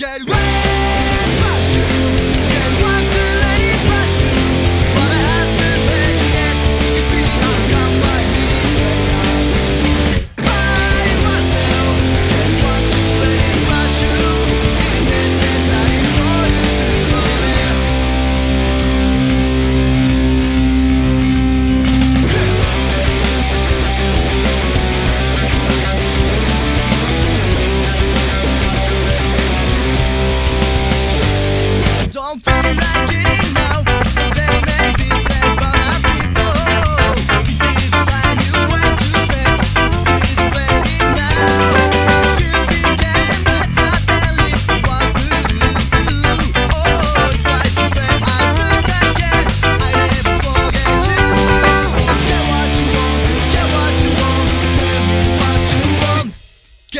Get ready.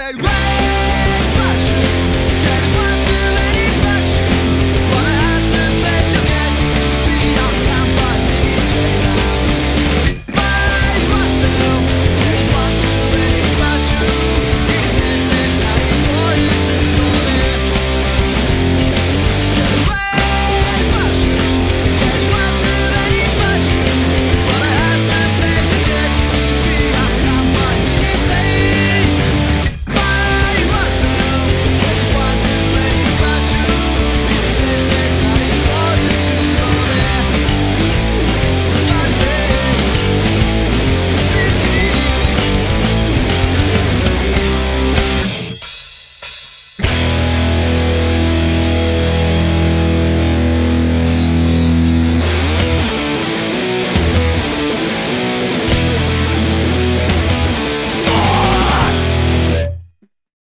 Ray.